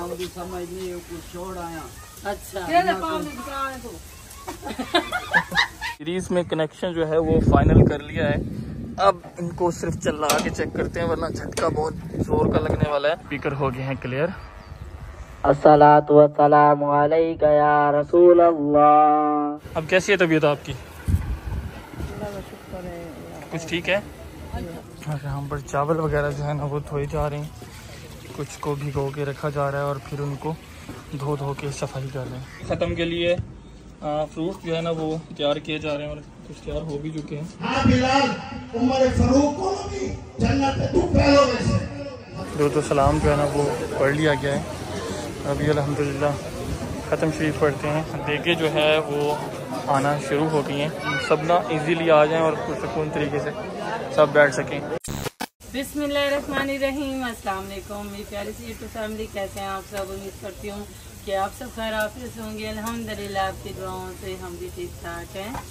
मुझे समझ नहीं कुछ छोड़ आया। अच्छा। सीरीज़ में कनेक्शन जो है वो फाइनल कर लिया है। अब इनको सिर्फ़ चला के चेक करते हैं वरना झटका बहुत ज़ोर का लगने वाला है। स्पीकर हो गए हैं क्लियर या रसूल अल्लाह अब कैसी है तबीयत आपकी? कुछ ठीक है? और यहाँ पर चावल वगैरह जो है ना वो धोए जा रहे हैं। कुछ को भिगो के रखा जा रहा है और फिर उनको धो धो के सफ़ाई कर रहे हैं। ख़त्म के लिए फ्रूट जो है ना वो तैयार किए जा रहे हैं और कुछ तैयार हो भी चुके हैं। हाँ बिलाल उमर फरूक को भी जन्नत में तू पहलो में से। दो तो सलाम जो है ना वो पढ़ लिया गया है। अभी अलहमदिल्ला ख़त्म शरीफ पढ़ते हैं। देगे जो है वो आना शुरू हो गई हैं। सब ना इजीली आ जाएँ और पुरसकून तरीके से सब बैठ सकें। बिस्मिल्लाहिर्रहमानिर्रहीम। अस्सलाम वालेकुम मेरी प्यारी सी यूट्यूब फैमिली कैसे हैं आप सब? उम्मीद करती हूँ कि आप सब खैर आफियत होंगे। अल्हम्दुलिल्लाह, आपकी दुआओं से हम भी ठीक ठाक हैं।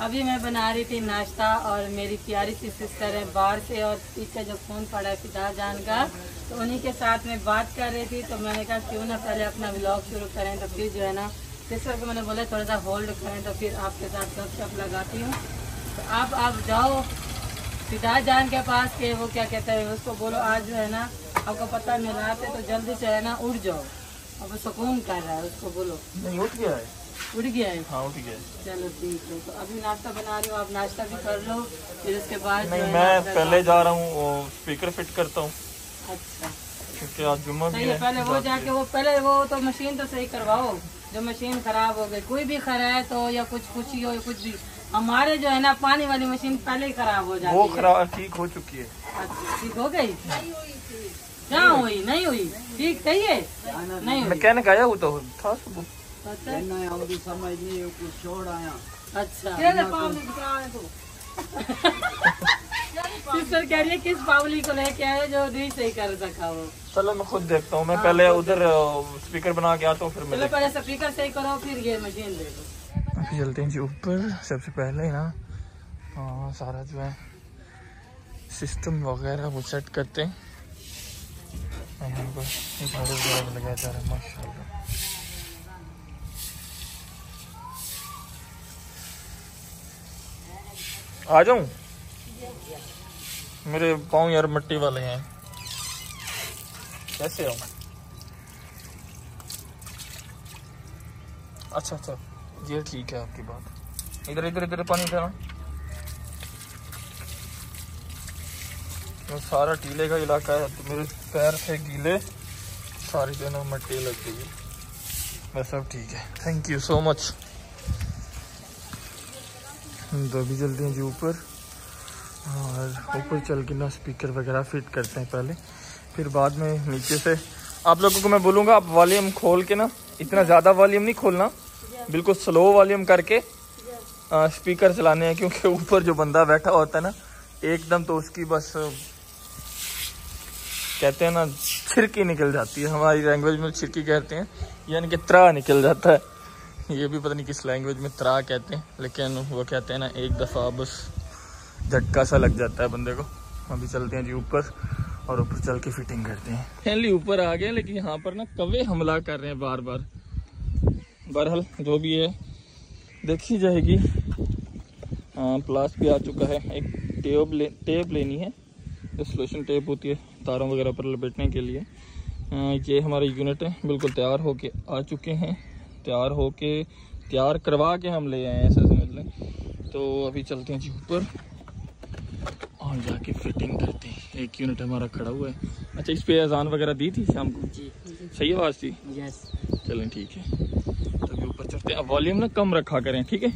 अभी मैं बना रही थी नाश्ता और मेरी प्यारी सी सिस्टर है बाहर से और पीछे जो फ़ोन पड़ा है फिदा जान का तो उन्हीं के साथ में बात कर रही थी। तो मैंने कहा, क्यों ना पहले अपना ब्लॉग शुरू करें? तो फिर जो है ना सिस्टर को मैंने बोला, थोड़ा सा होल्ड करें। तो फिर आपके साथ गपशप लगाती हूँ। तो आप जाओ। फिदा जान के पास के वो क्या कहते हैं उसको बोलो आज जो है ना आपको पता मिलाते तो जल्दी से है ना उठ जाओ। अब सुकून कर रहा है उसको बोलो। नहीं उठ गया है। उठ गया है? हाँ उठ गया चलो ठीक है तो अभी नाश्ता बना रही हूँ आप नाश्ता भी कर लो फिर उसके बाद नहीं मैं पहले जा रहा हूँ स्पीकर फिट करता हूँ। अच्छा। क्योंकि आज जुम्मा भी सही है है पहले वो जाके वो पहले वो तो मशीन तो सही करवाओ जो मशीन खराब हो गई कोई भी खराब तो या कुछ कुछ ही हो या कुछ भी हमारे जो है ना पानी वाली मशीन पहले ही खराब हो जाती वो है। खराब ठीक हो चुकी है। अच्छा, ठीक हो गई? क्या हुई? नहीं हुई। ठीक सही है? नहीं हुई। मैकेनिक आया हुआ तो था अच्छा है? समझ नहीं कुछ छोड़ आया। अच्छा। सिस्टर कह रही है किस पावली को लेके आए जो नहीं सही कर सका वो? चलो मैं खुद देखता हूँ। मैं पहले उधर स्पीकर बना के आता हूँ फिर मिले पहले स्पीकर सही करो फिर ये मशीन दे दो अभी चलते हैं जी ऊपर। सबसे पहले ना हाँ सारा जो है सिस्टम वगैरह वो सेट करते हैं। यहाँ पर झाड़ू वगैरह लगाया जा रहा है, माशाल्लाह। आ जाऊँ? मेरे पाँव यार मिट्टी वाले हैं। कैसे आऊँ अच्छा अच्छा। ये ठीक है आपकी बात। इधर इधर इधर पानी देना ये सारा टीले का इलाका है तो मेरे पैर थे गीले, सारी जो ना मिट्टी लग गई है। बस सब ठीक है। थैंक यू सो मच तो अभी हैं जी ऊपर। और ऊपर चल के ना स्पीकर वगैरह फिट करते हैं पहले। फिर बाद में नीचे से आप लोगों को मैं बोलूँगा, आप वॉल्यूम खोल के ना, इतना ज़्यादा वॉल्यूम नहीं खोलना। बिल्कुल स्लो वॉल्यूम करके आ, स्पीकर चलाने हैं क्योंकि ऊपर जो बंदा बैठा होता है ना एकदम तो उसकी बस कहते हैं ना छिरकी निकल जाती है। हमारी लैंग्वेज में छिरकी कहते हैं यानी कि त्रा निकल जाता है। ये भी पता नहीं किस लैंग्वेज में त्रा कहते हैं लेकिन वो कहते हैं ना एक दफ़ा बस झटका सा लग जाता है बंदे को। अभी चलते हैं जी ऊपर और ऊपर चल के फिटिंग करते हैं। फाइनली ऊपर आ गए लेकिन यहाँ पर ना कवे हमला कर रहे हैं बार बार बहरहाल जो भी है, देखी जाएगी। प्लास भी आ चुका है। एक टेप ले टेप लेनी है। जो सोल्यूशन टेप होती है, तारों वगैरह पर लपेटने के लिए। ये हमारे यूनिट है, बिल्कुल तैयार होके आ चुके हैं। तैयार होके, तैयार करवा के हम ले आए हैं ऐसा समझ लें। तो अभी चलते हैं जी ऊपर। और जाके फिटिंग करते हैं। एक यूनिट हमारा खड़ा हुआ है। अच्छा इस पे अजान वगैरह दी थी शाम को? जी सही आवाज़ थी? यस चलें ठीक है। तो तभी ऊपर चढ़ते हैं। अब वॉल्यूम ना कम रखा करें ठीक है?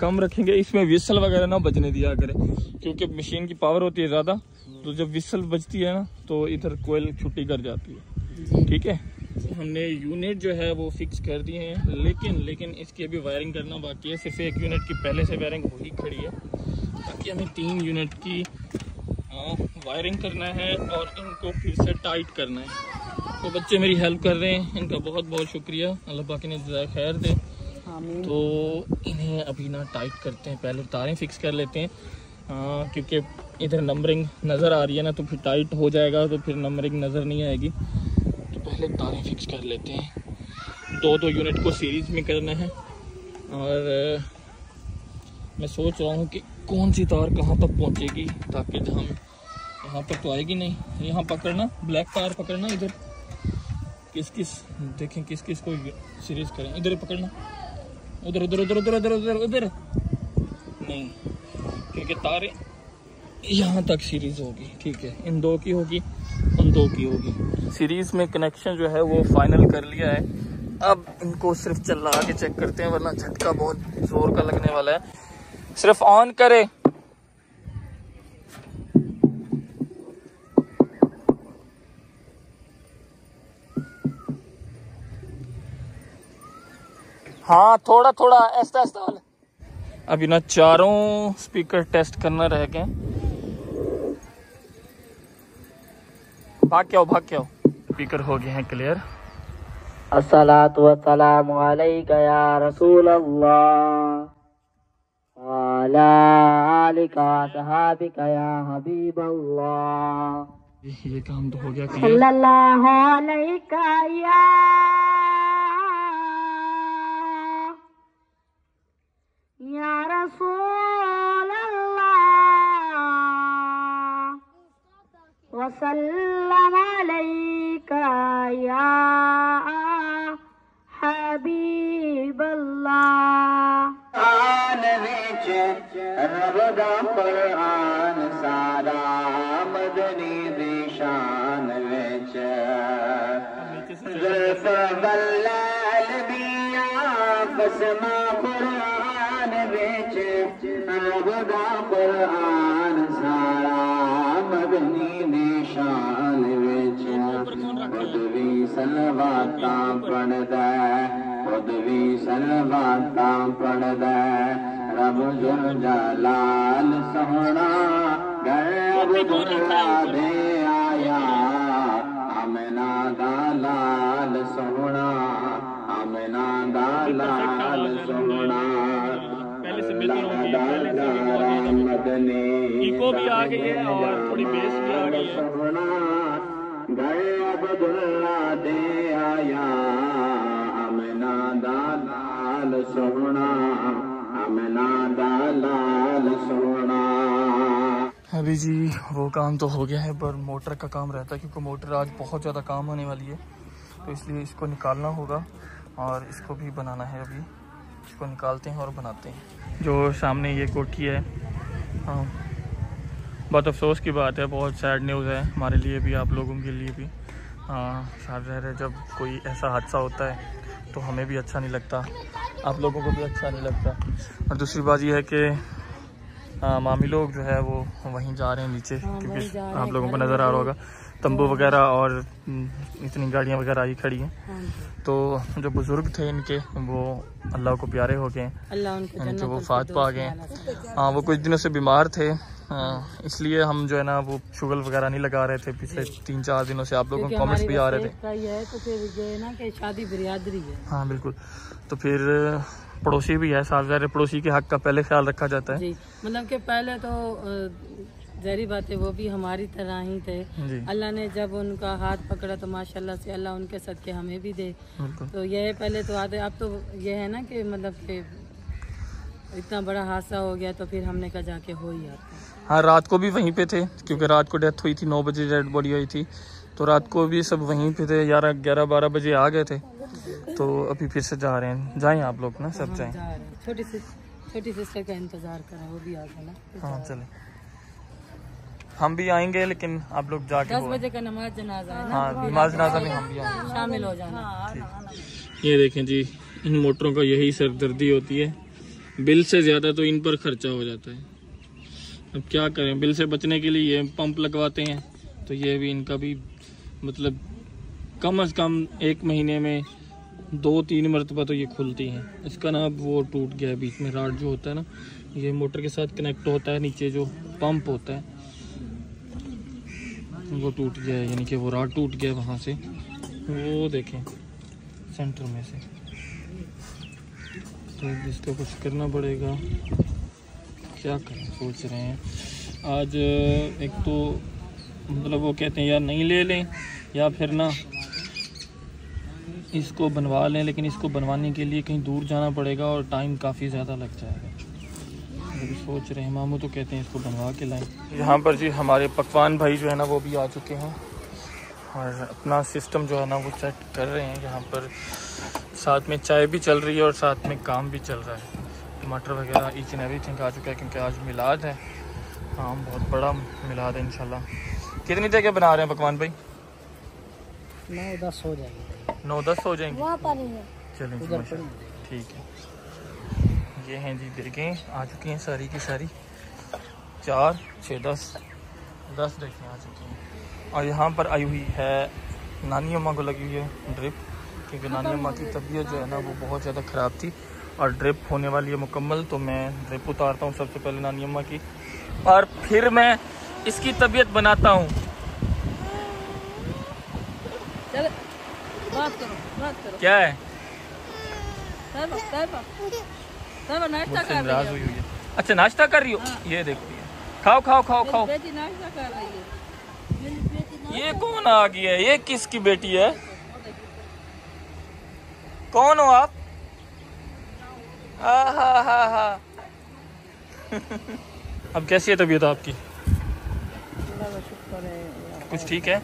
कम रखेंगे इसमें विसल वगैरह ना बजने दिया करें क्योंकि मशीन की पावर होती है ज़्यादा तो जब विसल बजती है ना तो इधर कोयल छुट्टी कर जाती है ठीक है? हमने यूनिट जो है वो फिक्स कर दिए हैं लेकिन लेकिन इसकी अभी वायरिंग करना बाकी है सिर्फ़ एक यूनिट की पहले से वायरिंग वही खड़ी है। बाकी हमें तीन यूनिट की वायरिंग करना है और इनको फिर से टाइट करना है। तो बच्चे मेरी हेल्प कर रहे हैं इनका बहुत बहुत शुक्रिया। अल्लाह पाक ने जजाय खैर दे। तो इन्हें अभी ना टाइट करते हैं पहले तारें फिक्स कर लेते हैं। हाँ, क्योंकि इधर नंबरिंग नज़र आ रही है ना तो फिर टाइट हो जाएगा तो फिर नंबरिंग नज़र नहीं आएगी। तो पहले तारें फिक्स कर लेते हैं। दो दो यूनिट को सीरीज़ में करना है। और मैं सोच रहा हूँ कि कौन सी तार कहाँ तक पहुँचेगी, ताकि हम यहाँ पर तो आएगी नहीं। यहाँ पकड़ना ब्लैक तार पकड़ना इधर। किस किस देखें किस किस को सीरीज़ करें। इधर पकड़ना। उधर उधर उधर उधर उधर उधर उधर। नहीं, क्योंकि तारे यहाँ तक सीरीज़ होगी, ठीक है। इन दो की होगी, उन दो की होगी। सीरीज़ में कनेक्शन जो है, वो फाइनल कर लिया है। अब इनको सिर्फ़ चला के चेक करते हैं, वरना झटका बहुत ज़ोर का लगने वाला है। सिर्फ़ ऑन करे। हाँ थोड़ा थोड़ा ऐसा ऐसा वाला। अभी ना चारों स्पीकर टेस्ट करना रह गए। भाग के आओ भाग के आओ। स्पीकर हो गए हैं क्लियर अस्सलातु वस्सलामु अलैका या रसूल अल्लाह वाला आलिका सहाबिका या हबीब अल्लाह ये काम तो हो गया क्लियर सल्लल्लाहु अलैका या या रसूल अल्लाह वसल्लम अलैका या हबीब अल्लाह आन विच कुरान सारा मदनी दी शान विच जुल्फ बल्लाल दिया कसमा कुरान विच रब दा कुरान सारा मदनी दी शान विच खुद भी सलवातां पढ़दा खुद भी सलवातां पढ़दा रब जुल जलाल सोहना दुल्ला दे आया अमना दा लाल सोहना अमना दा लाल सोहना पहले से बेहतर गई पहले से भी बहुत ही ज़्यादा मदनी इको भी आ गई है और थोड़ी बेस भी आ गई है। सोहना दुल्ला दे आया। अमना सोहना अभी जी, वो काम तो हो गया है, पर मोटर का काम रहता है, क्योंकि मोटर आज बहुत ज़्यादा काम होने वाली है। तो इसलिए इसको निकालना होगा, और इसको भी बनाना है अभी। इसको निकालते हैं और बनाते हैं। जो सामने ये कोठी है हाँ। बहुत अफसोस की बात है, बहुत सैड न्यूज़ है हमारे लिए भी, आप लोगों के लिए भी। हाँ शायद रह जब कोई ऐसा हादसा होता है तो हमें भी अच्छा नहीं लगता। आप लोगों को भी अच्छा नहीं लगता। और दूसरी बात यह है कि हाँ, मामी लोग जो है वो वहीं जा रहे हैं नीचे हाँ, क्योंकि आप लोगों को नज़र आ रहा होगा तंबू वगैरह और इतनी गाड़ियाँ वगैरह आई खड़ी हैं। हाँ तो जो बुज़ुर्ग थे इनके वो अल्लाह को प्यारे हो गए हैं। अल्लाह उनको यानी वो फात पा गए। हाँ वो कुछ दिनों से बीमार थे हाँ, इसलिए हम जो है ना वो शुगर वगैरह नहीं लगा रहे थे पिछले तीन चार दिनों से। आप लोगों के कमेंट्स भी आ रहे थे। है तो फिर ये है ना कि शादी बिरादरी है। हाँ बिल्कुल। तो फिर पड़ोसी भी है साथ ज़ाहिर पड़ोसी के हक का पहले ख्याल रखा जाता है। मतलब कि पहले तो जहरी बात है वो भी हमारी तरह ही थे। अल्लाह ने जब उनका हाथ पकड़ा तो माशाल्लाह से अल्लाह उनके सदके हमें भी दे। तो यह पहले तो आते अब तो ये है ना कि मतलब कि इतना बड़ा हादसा हो गया तो फिर हमने कहा जाके हो ही आता है। हाँ रात को भी वहीं पे थे क्योंकि रात को डेथ हुई थी नौ बजे डेड बॉडी आई थी। तो रात को भी सब वहीं पे थे ग्यारह ग्यारह बारह बजे आ गए थे। तो अभी फिर से जा रहे हैं। जाएँ आप लोग ना सब जाएँ। जा रहे हैं। छोटी सी छोटी सिस्टर का इंतज़ार करें वो भी आ गए ना? हाँ जा- चले। हम भी आएँगे लेकिन आप लोग जाके दस हो बजे का नमाज़ जनाजा है हाँ नमाज़ नाजा में हम भी आएँगे। शामिल हो जाना। ये देखें जी इन मोटरों का यही सरदर्दी होती है। बिल से ज़्यादा तो इन पर खर्चा हो जाता है। अब क्या करें? बिल से बचने के लिए ये पंप लगवाते हैं। तो ये भी इनका भी मतलब कम से कम एक महीने में दो तीन मरतबा तो ये खुलती हैं। इसका ना अब वो टूट गया है बीच में राड जो होता है ना, ये मोटर के साथ कनेक्ट होता है, नीचे जो पंप होता है। वो टूट गया है, यानी कि वो राड टूट गया वहाँ से। वो देखें सेंटर में से। तो इसको कुछ करना पड़ेगा। क्या करें सोच रहे हैं? आज, एक तो मतलब वो कहते हैं यार नहीं ले लें, या फिर ना इसको बनवा लें, लेकिन इसको बनवाने के लिए कहीं दूर जाना पड़ेगा और टाइम काफ़ी ज़्यादा लग जाएगा। अभी सोच रहे हैं, मामू तो कहते हैं इसको बनवा के लाएँ। यहाँ पर जी हमारे पकवान भाई जो है ना, वो भी आ चुके हैं। और अपना सिस्टम जो है ना, वो चेक कर रहे हैं। यहाँ पर साथ में चाय भी चल रही है और साथ में काम भी चल रहा है। टमाटर वगैरह ईच एंड एवरीथिंग आ चुका है क्योंकि आज मिलाद है। हाँ बहुत बड़ा मिलाद है इनशाला कितनी जगह बना रहे हैं पकवान भाई? नौ दस हो जाएगी। नौ दस हो जाएँगे? वहाँ चलें ठीक है। ये हैं जी देखें आ चुकी हैं सारी की सारी। चार छः दस। दस देखें आ चुकी हैं। और यहाँ पर आई हुई है नानी अम्मा को लगी हुई है ड्रिप क्योंकि नानी अम्मा की तबीयत जो है ना वो बहुत ज़्यादा ख़राब थी। और ड्रिप होने वाली है मुकम्मल तो मैं ड्रिप उतारता हूँ सबसे पहले नानी अम्मा की। और फिर मैं इसकी तबीयत बनाता हूँ। चलो बात करो बात करो। क्या है? नाश्ता कर रही है। अच्छा नाश्ता कर रही हो? ये देखती है। खाओ खाओ खाओ खाओ। है। ये कौन आ गया है? ये किसकी बेटी है? कौन हो आप? हा हा हा अब कैसी है तबीयत आपकी? कुछ ठीक है?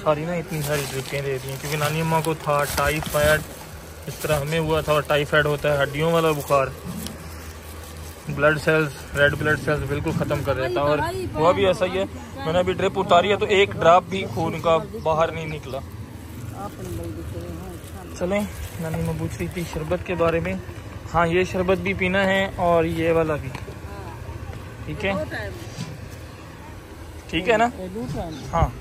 सारी ना इतनी सारी ड्रिपें दे दी क्योंकि नानी अम्मा को था टाइफाइड इस तरह हमें हुआ था और टाइफाइड होता है हड्डियों वाला बुखार। Blood cells red blood cells बिल्कुल ख़त्म कर देता है और हुआ भी ऐसा ही है। मैंने अभी ड्रिप उतारी है तो एक ड्रॉप भी खून का बाहर नहीं निकला। चलें। नानी मैं पूछ रही थी शरबत के बारे में। हाँ ये शरबत भी पीना है और ये वाला भी। ठीक है? ठीक है ना? हाँ।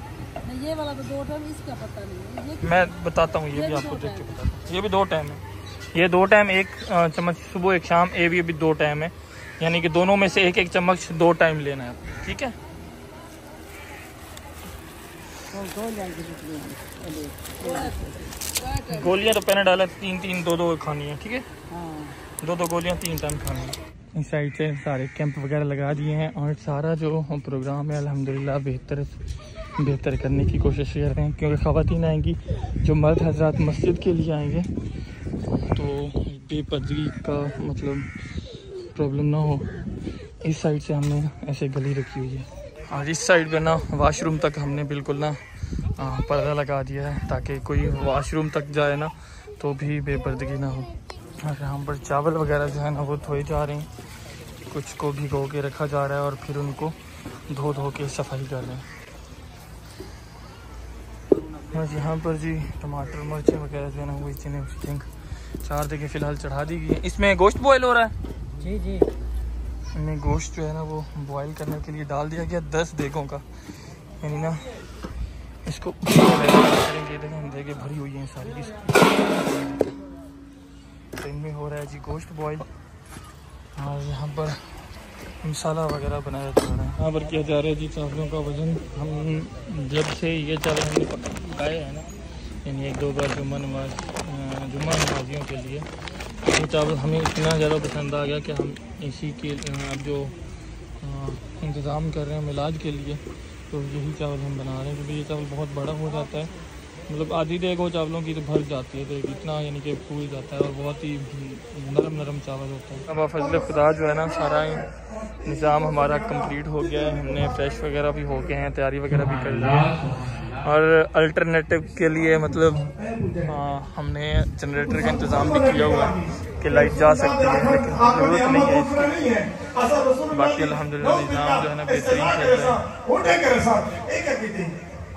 ये वाला तो दो टाइम इसका पता नहीं ये मैं बताता हूँ ये भी आपको देख के बताता हूँ। ये भी दो टाइम है। ये दो टाइम एक चम्मच सुबह एक शाम ये भी अभी दो टाइम है। यानी कि दोनों में से एक एक चम्मच दो टाइम लेना है आपको, ठीक है? गोलियाँ तो पहले डाला तीन तीन दो दो खानी है ठीक है? दो दो गोलियाँ तीन टाइम खानी है। इस साइड से सारे कैंप वगैरह लगा दिए हैं और सारा जो प्रोग्राम है अल्हम्दुलिल्लाह बेहतर बेहतर करने की कोशिश कर रहे हैं। क्योंकि ख़वातीन आएँगी जो मर्द हजरात मस्जिद के लिए आएँगे तो बेपदगी का मतलब प्रॉब्लम ना हो। इस साइड से हमने ऐसे गली रखी हुई है। और इस साइड पे ना वाशरूम तक हमने बिल्कुल ना पर्दा लगा दिया है ताकि कोई वाशरूम तक जाए ना तो भी बेपर्दगी ना हो। और यहाँ पर चावल वगैरह जो है ना वो धोए जा रहे हैं। कुछ को भिगो के रखा जा रहा है और फिर उनको धो धो के सफ़ाई कर रहे हैं। बस यहाँ पर जी टमाटर मिर्चें वगैरह जो है ना वो इतने चार जगह फ़िलहाल चढ़ा दी गई है। इसमें गोश्त बॉयल हो रहा है? जी जी। इनमें गोश्त जो है ना वो बॉईल करने के लिए डाल दिया गया दस देगों का। यानी ना इसको करेंगे देखें देगे भरी हुई हैं सारी। तो इनमें हो रहा है जी गोश्त बॉईल और यहाँ पर मसाला वगैरह बनाया जा रहा है यहाँ पर किया जा रहा है जी चावलों का वज़न हम जब से ये चावल हमने पकाए हैं ना, यानी एक दो बार जुम्मन नमाज़ जुम्मा नमाजियों के लिए ये चावल हमें इतना ज़्यादा पसंद आ गया कि हम इसी के अब जो इंतज़ाम कर रहे हैं मिलाद के लिए तो यही चावल हम बना रहे हैं क्योंकि ये चावल बहुत बड़ा हो जाता है। मतलब आधी हो चावलों की तो भर जाती है तो इतना यानी कि फूल जाता है और बहुत ही नरम नरम चावल होता है। अब फजल खुदा जो है ना सारा ही निज़ाम हमारा कंप्लीट हो गया है। हमने फ्रेश वगैरह भी हो गए हैं तैयारी वगैरह भी कर ली है। और अल्टरनेटिव के लिए मतलब हाँ, हमने जनरेटर का इंतज़ाम भी किया हुआ है। कि लाइट जा सकती है लेकिन ज़रूरत नहीं है इसकी। बाकी अल्हम्दुलिल्लाह निज़ाम जो है ना बेहतरीन चल रहा है। उठे करे साहब एक एक थी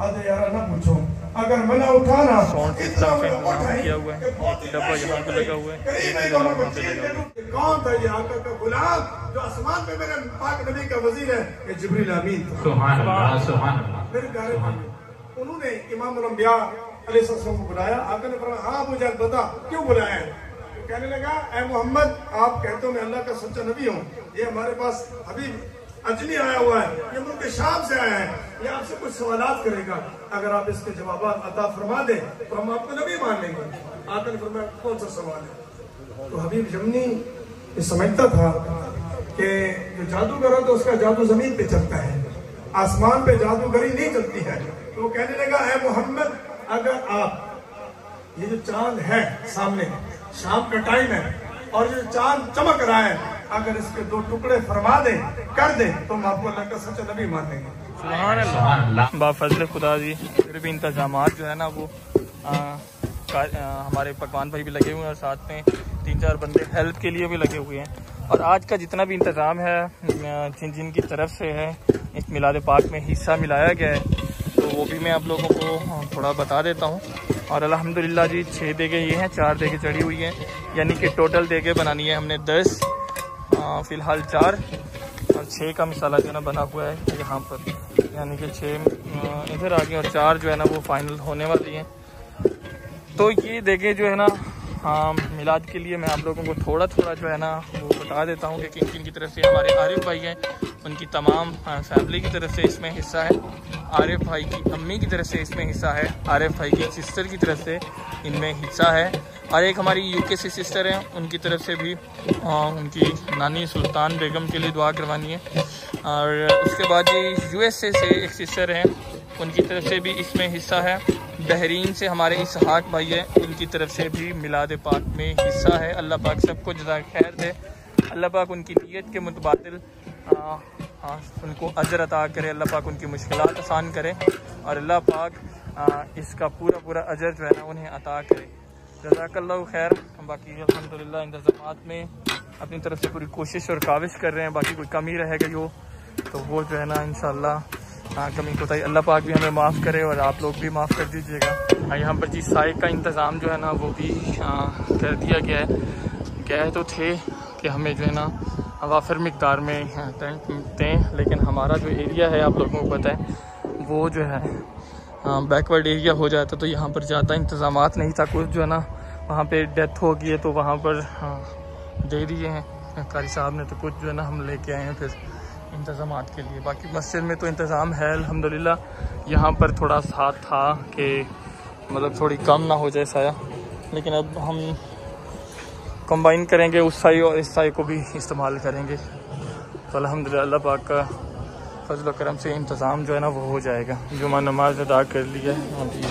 अरे यार ना पूछो। अगर मैंने उठाना साउंड सिस्टम का इंतज़ाम किया हुआ है। एक डब्बा यहाँ पे लगा हुआ है। एक डब्बा वहाँ पे लगा हुआ है। कौन था ये आका का गुलाम जो आसमान पे मेरे पाक नबी का वज़ीर है? ये जिब्रील अमीन था। मेरे प्यारे उन्होंने इमाम अम्बिया अलैहिस्सलाम को बुलाया। आका ने फरमाया हाँ मुझे बता क्यों बुलाया है? कहने लगा ए मोहम्मद, आप कहते हो मैं अल्लाह का सच्चा नबी हूँ। ये हमारे पास हबीब अजनी आया हुआ है। ये मुल्क शाम से आया है। ये आपसे कुछ सवालात करेगा। अगर आप इसके जवाब अता फरमा दें तो हम आपको नबी मान लेंगे। आका ने फरमाया कौन सा सवाल है? तो हबीब यमनी ये समझता था कि जो जादूगर हो तो उसका जादू ज़मीन पे चलता है। आसमान पे जादूगरी नहीं चलती है। तो कहने लगा है मोहम्मद, अगर आप, ये जो चाँद है सामने शाम का टाइम है और ये चाँद चमक रहा है। अगर इसके दो टुकड़े फरमा दे कर दे तो हम आपको अल्लाह का सच्चा नबी मान लेंगे। बाफजल खुदा जी फिर भी इंतज़ाम जो है ना वो आ, का, आ, हमारे पकवान भाई भी लगे हुए हैं और साथ में तीन चार बंदे हेल्प के लिए भी लगे हुए हैं। और आज का जितना भी इंतज़ाम है जिन जिन की तरफ़ से है इस मिलाद पाक में हिस्सा मिलाया गया है। तो वो भी मैं आप लोगों को थोड़ा बता देता हूँ। और अल्हम्दुलिल्लाह जी छः देगे ये हैं, चार देगे चढ़ी हुई हैं। यानी कि टोटल देगे बनानी है हमने दस फ़िलहाल चार। और छः का मिसाला जो है ना बना हुआ है यहाँ पर। यानी कि छः इधर आ गए और चार जो है ना वो फाइनल होने वाली हैं। तो ये देगे जो है ना हाँ मिलाद के लिए मैं आप लोगों को थोड़ा थोड़ा जो है ना वो बता देता हूँ कि किन किन की तरफ़ से हमारे आरिफ भाई हैं। उनकी तमाम फैमिली की तरफ़ से इसमें हिस्सा है। आरिफ भाई की अम्मी की तरफ़ से इसमें हिस्सा है आरिफ भाई की सिस्टर की तरफ़ से इनमें हिस्सा है। और एक हमारी यूके से सिस्टर हैं उनकी तरफ़ से भी आ, उनकी नानी सुल्तान बेगम के लिए दुआ करवानी है। और उसके बाद ये यूएसए से एक सिस्टर हैं उनकी तरफ़ से भी इसमें हिस्सा है। बहरीन से हमारे इसहाक भाई हैं उनकी तरफ़ से भी मिलाद पाक में हिस्सा है। अल्लाह पाक सबको जजा खैर दे। अल्लाह पाक उनकी नीयत के मुतबादल उनको अजर अता करे अल्लाह पाक उनकी मुश्किल आसान करे और अल्लाह पाक आ, इसका पूरा पूरा अजर जो है ना उन्हें अता करे। जजाकल्ला खैर हम बाकी अलहमदिल्ला इंतज़ाम में अपनी तरफ़ से पूरी कोशिश और काविश कर रहे हैं बाकी कोई कमी रह गई हो तो वो जो है ना इन कमी कोताही अल्लाह पाक भी हमें माफ़ करे और आप लोग भी माफ़ कर दीजिएगा। यहाँ पर जी साइक का इंतज़ाम जो है ना वो भी आ, कर दिया गया है। कह तो थे कि हमें जो है ना वाफर मकदार में टेंट हैं, लेकिन हमारा जो एरिया है, आप लोगों को पता है, वो जो है बैकवर्ड एरिया हो जाता तो यहाँ पर ज़्यादा इंतज़ाम नहीं था कुछ, जो है ना, वहाँ पर डेथ हो गई है तो वहाँ पर दे दिए हैं। कारी साहब ने तो कुछ, जो है ना, हम लेके आए हैं फिर इंतज़ाम के लिए। बाकी मस्जिद में तो इंतज़ाम है अलहमदिल्ला यहाँ पर थोड़ा साथ था कि मतलब थोड़ी कम ना हो जाए साया, लेकिन अब हम कंबाइन करेंगे उस साई और इस साई को भी इस्तेमाल करेंगे। तो अलहमदिल्ला पाक का फजल करम से इंतज़ाम जो है ना वो हो जाएगा। जुमा नमाज़ अदा कर लिया है अभी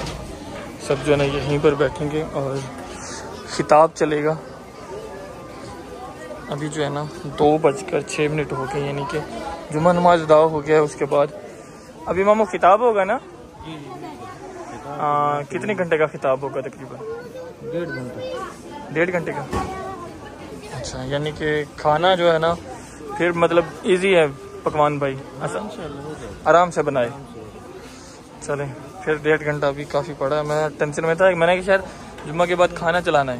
सब जो है ना यहीं पर बैठेंगे और खिताब चलेगा। अभी जो है ना दो बजकर छः मिनट हो गए यानी कि जुम्मा नमाज़ अदा हो गया उसके बाद अभी मामू खिताब होगा ना? आ, कितने घंटे का खिताब होगा तकरीबन? डेढ़ घंटे। डेढ़ घंटे का? अच्छा यानी कि खाना जो है ना फिर मतलब इजी है पकवान भाई। आराम से बनाए। चले फिर डेढ़ घंटा भी काफ़ी पड़ा मैं टेंशन में था मैंने कि शायद जुम्मे के बाद खाना चलाना है।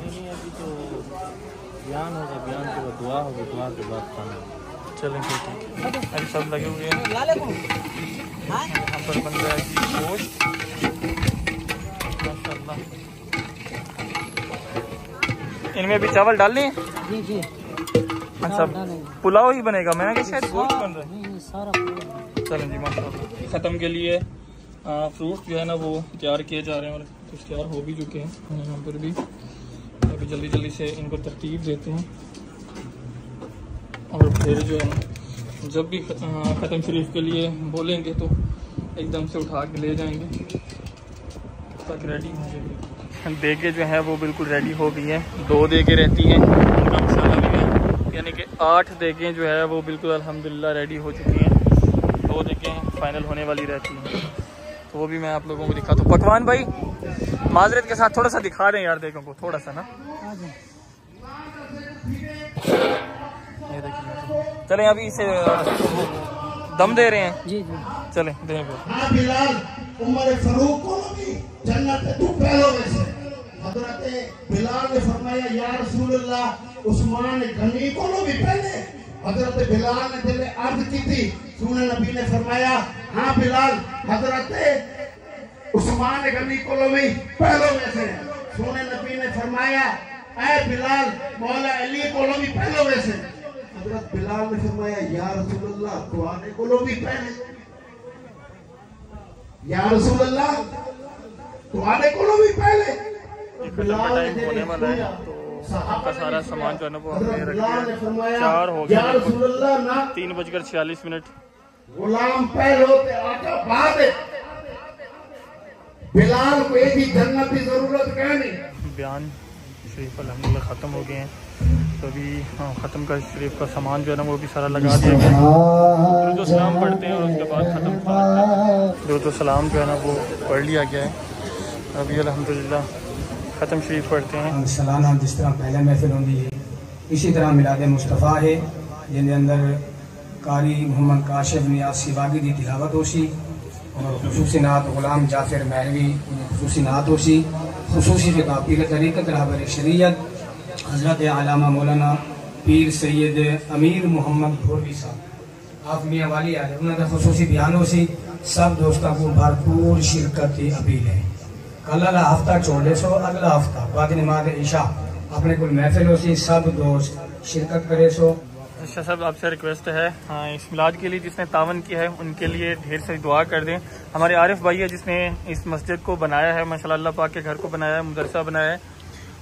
बयान होगा बयान के बाद दुआ होगी दुआ के बाद खाना। चलें फिर ठीक है। अभी सब लगे हुए हैं। यहाँ पर बन रहा है इनमें भी चावल डालने जी जी। अच्छा पुलाव ही बनेगा। मैं कि शायद गोश्त बन रहा है? चलें जी माशा ख़त्म के लिए फ्रूट जो है ना वो तैयार किए जा रहे हैं और कुछ तैयार हो भी चुके हैं। यहाँ पर भी अभी जल्दी जल्दी से इनको तरतीब देते हैं। और फिर जो है जब भी ख़त्म शरीफ के लिए बोलेंगे तो एकदम से उठा के ले जाएँगे। तक रेडी हो जाएगी देगे जो है वो बिल्कुल रेडी हो गई हैं। दो देगे रहती हैं उनका मसाला भी है। यानी कि आठ देगे जो है वो बिल्कुल अल्हम्दुलिल्लाह रेडी हो चुकी हैं। दो देगे फाइनल होने वाली रहती हैं। तो वो भी मैं आप लोगों को दिखाता हूँ पकवान भाई माजरत के साथ थोड़ा सा दिखा रहे हैं यार देखो को थोड़ा सा ना। ये देखिए चले अभी इसे दम दे रहे हैं। जी जी। चले दे। उमर फरूक को जन्नत तू पहलो में से। हज़रत बिलाल ने फरमाया, या रसूल अल्लाह उस्मान गनी को भी पहले। हज़रत बिलाल ने जब अर्ज़ की थी। सुने नबी ने फरमाया हाँ बिलाल, हज़रत उस्मान गनी को भी पहलो में से। सोने नबी ने फरमाया, ऐ बिलाल, मौला अली को भी पहलो में से। हज़रत बिलाल ने फरमाया, या रसूलुल्लाह तो आने को भी पहले। या रसूलुल्लाह तो आने को भी पहले। टाइम होने वाला है तो आपका सारा सामान जो है ना वो हमने रख चार हो गया तीन बजकर छियालीस मिनट। गुलाम पहले होते आका बाद बिलाल को जन्नत की ज़रूरत क्या नहीं। बयान शरीफ अलहमदिल्ला ख़त्म हो गए हैं। तो अभी हाँ, ख़त्म का शरीफ का सामान जो है ना वो भी सारा लगा दिया गया सलाम पढ़ते हैं और उसके बाद ख़त्म। दुरुद सलाम जो है ना वो पढ़ लिया गया है। अभी अलहमदिल्ला ख़त्म शरीफ पढ़ते हैं। सालाना जिस तरह पहले महफिल होंगी है इसी तरह मिलाद मुस्तफ़ा है, जिनके अंदर कारी मोहम्मद काशिफ नियाज सिवागी की तिलावत होशी, और खसूसी नात गुलाम जाफिर महरवी खसूसी नात होशी, खसूसी फिका पीर तरीक़त रहबर शरीयत, हज़रत आलामा मौलाना पीर सैद अमीर मोहम्मद भोरवी साहब। आप मियाँ वाली आ रहे उन्होंने खसूसी बयान होशी, सब दोस्तों को भरपूर शिरकत की अपील है। वाला हफ़्ता छोड़ सो अगला हफ़्ता, बाद नमाज़ ईशा। अपने को महफिल हो सी सब दोस्त शिरकत करे सो। अच्छा साहब, आपसे रिक्वेस्ट है हाँ इस मिलाद के लिए जिसने तावन किया है, उनके लिए ढेर सारी दुआ कर दें। हमारे आरिफ भाई है जिसने इस मस्जिद को बनाया है माशा अल्लाह पाक के घर को बनाया है, मदरसा बनाया है।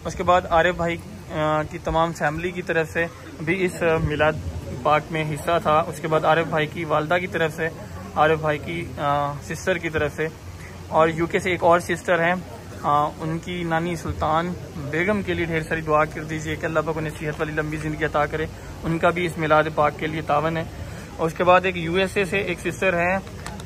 उसके बाद आरिफ भाई की तमाम फैमिली की तरफ़ से भी इस मिलाद पाक में हिस्सा था। उसके बाद आरिफ भाई की वालदा की तरफ़ से, आरिफ भाई की सिस्टर की तरफ़ से। और यूके से एक और सिस्टर हैं उनकी नानी सुल्तान बेगम के लिए ढेर सारी दुआ कर दीजिए कि अल्लाह पाक उन्हें सेहत वाली लंबी ज़िंदगी अता करे। उनका भी इस मिलाद पाक के लिए तावन है। और उसके बाद एक यूएसए से एक सिस्टर हैं,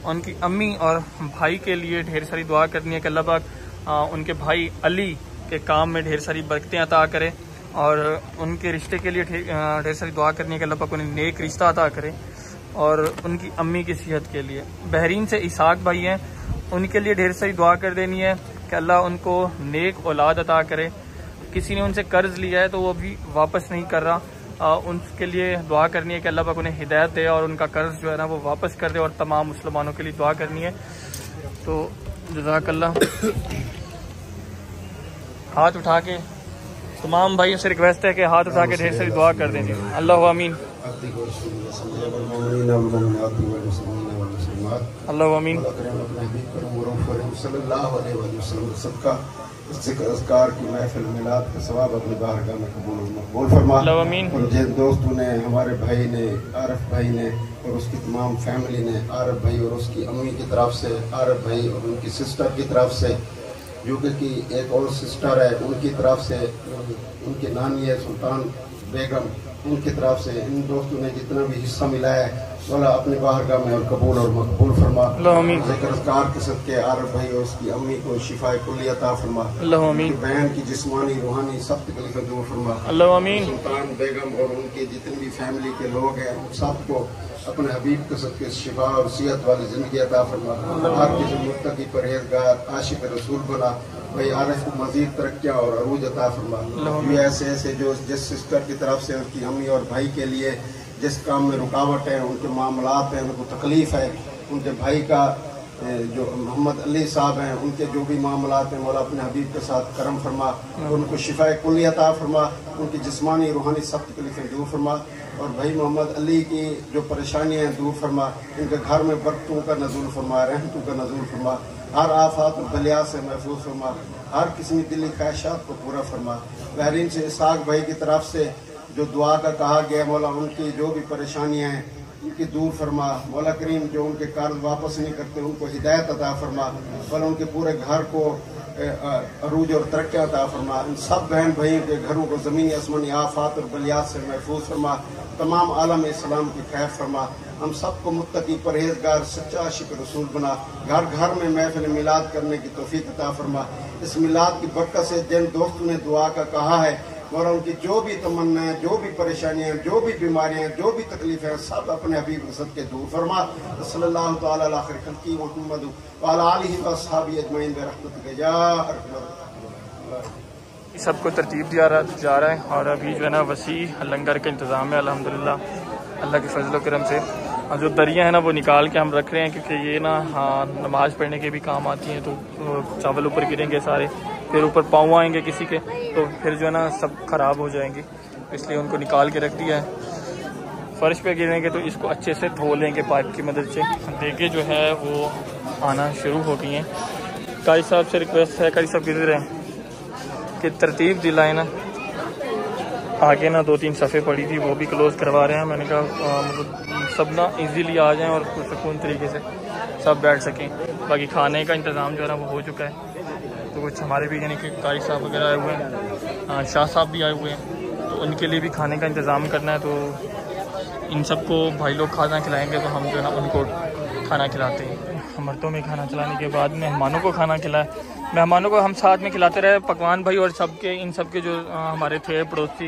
उनकी अम्मी और भाई के लिए ढेर सारी दुआ करनी है कि अल्लाह पाक उनके भाई अली के काम में ढेर सारी बरकतें अता करे। और उनके रिश्ते के लिए ढेर सारी दुआ करनी है कि अल्लाह पाक उन्हें नेक रिश्ता अता करे। और उनकी अम्मी की सेहत के लिए। बहरीन से इसाक भाई हैं उनके लिए ढेर सारी दुआ कर देनी है कि अल्लाह उनको नेक औलाद अता करे। किसी ने उनसे कर्ज लिया है तो वो अभी वापस नहीं कर रहा। आ, उनके लिए दुआ करनी है कि अल्लाह पाक उन्हें हिदायत दे और उनका कर्ज जो है ना वो वापस कर दे और तमाम मुसलमानों के लिए दुआ करनी है। तो जजाकल्ला हाथ उठा के तमाम भाइयों से रिक्वेस्ट है कि हाथ उठा के ढेर सारी दुआ कर दें। अल्लाह अमीन अल्लाह अमीन की महफिल मिलाद का सवाब अपनी बारगाह में कबूल मकबूल फरमा। और जिन दोस्तों ने हमारे भाई ने आरफ भाई ने और उसकी तमाम फैमिली ने आरफ भाई और उसकी अम्मी की तरफ़ से आरफ भाई और उनकी सिस्टर की तरफ़ से जो कि एक और सिस्टर है उनकी तरफ़ से उनकी नानी है सुल्तान बेगम उनकी तरफ़ से इन दोस्तों ने जितना भी हिस्सा मिला है वाला अपने बाहरगाह में और कबूल और मकबूल फरमा। जिक्रकार के सदके आरब भाई और उसकी अम्मी को शिफा कुलियता फरमा। बहन की जिसमानी रूहानी सब तकलीफें दूर फरमा। सुल्तान बेगम और उनके जितने भी फैमिली के लोग हैं उन सबको अपने हबीब के सबके शिफा और सेहत वाली ज़िंदगी अता फरमा। हर किसी मुतकी परहेजगार आशिक रसूल बना भाई आरफ को मजीद तरक्या और अरूज अता फरमा। ये ऐसे ऐसे जो जिस सिस्टर की तरफ़ से उनकी अम्मी और भाई के लिए जिस काम में रुकावट है, उनके मामला हैं, उनको तकलीफ़ है, उनके भाई का जो मोहम्मद अली साहब हैं, उनके जो भी मामला हैं, मौला अपने हबीब के साथ करम फरमा, उनको शिफा कुलियता फरमा, उनकी जिसमानी रूहानी सब तकलीफ़ें दूर फरमा, और भाई मोहम्मद अली की जो परेशानियाँ हैं, दूर फरमा, इनके घर में बरतों का नजूल फरमा रहमतों का नजूल फरमा, हर आफात बलिया से महफूज फरमा, हर किस्म दिली ख्वाहिशात को पूरा फरमा। बहरीन से इसाक भाई की तरफ़ से जो दुआ का कहा गया, मौला उनकी जो भी परेशानियाँ हैं, उनकी दूर फरमा। मौला करीम जो उनके कर्ज वापस नहीं करते, उनको हिदायत अता फरमा। बल उनके पूरे घर को अरूज और तरक्की अता फरमा। इन सब बहन भाइयों के घरों को ज़मीनी आसमानी आफात और बलियात से महफूज फरमा। तमाम आलम इस्लाम की खैर फरमा। हम सबको मुत्तकी परहेजगार, सच्चा शिक रसूल बना। घर घर में महफिल मिलाद करने की तोफ़ी अता फरमा। इस मिलाद की बरकत से जिन दोस्तों ने दुआ का कहा है और उनकी जो भी तमन्ना है जो भी परेशानियाँ, जो भी बीमारियाँ, जो भी तकलीफ़ सब अपने हबीब सद के दूर फरमा। सबको तरतीब दिया जा रहा है और अभी जो है ना वसी लंगर का इंतज़ाम है अल्हम्दुलिल्लाह, अल्लाह के फजल करम से। और जो दरिया है ना, वो निकाल के हम रख रहे हैं, क्योंकि ये ना हाँ नमाज़ पढ़ने के भी काम आती हैं तो चावल ऊपर गिरेंगे सारे। फिर ऊपर पाँव आएँगे किसी के तो फिर जो है ना सब ख़राब हो जाएँगे। इसलिए उनको निकाल के रख दिया है। फर्श पे गिरेंगे तो इसको अच्छे से धो लेंगे पाइप की मदद से। देखे जो है वो आना शुरू हो गई हैं। कारी साहब से रिक्वेस्ट है कारी साहब किधर हैं? कि तरतीब दिलाए ना। आगे ना दो तीन सफ़े पड़ी थी, वो भी क्लोज़ करवा रहे हैं। मैंने कहा मतलब सब ना इजीली आ जाएँ और पुरसकून तरीके से सब बैठ सकें। बाकी खाने का इंतज़ाम जो है ना वो हो चुका है। तो कुछ हमारे भी, यानी कि कारी साहब वगैरह आए हुए हैं। शाह साहब भी आए हुए हैं। तो उनके लिए भी खाने का इंतज़ाम करना है तो इन सबको भाई लोग खाना खिलाएँगे तो हम जो है ना, उनको खाना खिलाते हैं। मर्तों में खाना खिलाने के बाद मेहमानों को खाना खिलाए। मेहमानों को हम साथ में खिलाते रहे। पकवान भाई और सबके, इन सब के जो हमारे थे पड़ोसी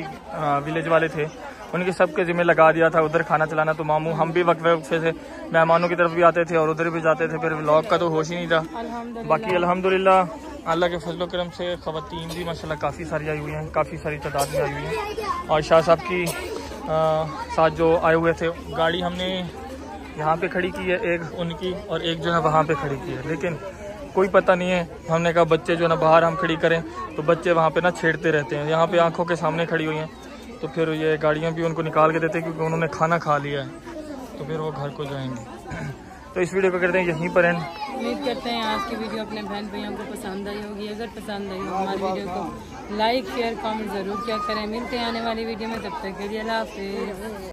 विलेज वाले थे, उनके सबके ज़िम्मे लगा दिया था, उधर खाना चलाना तो मामू, हम भी वक्त वक्त से मेहमानों की तरफ़ भी आते थे और उधर भी जाते थे। फिर व्लॉग का तो होश ही नहीं था। बाकी अल्हम्दुलिल्लाह। अल्लाह के फजल करम से ख़वातीन भी माशाल्लाह काफ़ी सारी आई हुई हैं काफ़ी सारी तादाद में आई हुई हैं। और शाह साहब की आ, साथ जो आए हुए थे गाड़ी हमने यहाँ पे खड़ी की है एक उनकी और एक जो है वहाँ पे खड़ी की है। लेकिन कोई पता नहीं है हमने कहा बच्चे जो है ना बाहर हम खड़ी करें तो बच्चे वहाँ पे ना छेड़ते रहते हैं। यहाँ पे आँखों के सामने खड़ी हुई हैं तो फिर ये गाड़ियाँ भी उनको निकाल के देते हैं क्योंकि उन्होंने खाना खा लिया है तो फिर वो घर को जाएँगे। तो इस वीडियो को करते हैं यहीं पर उम्मीद करते हैं आज की वीडियो अपने बहन भैया को पसंद आई होगी, अगर पसंद आई हो हमारी वीडियो को लाइक शेयर कमेंट ज़रूर क्या करें। मिलते हैं आने वाली वीडियो में, तब तक के लिए अल्लाह हाफिज़।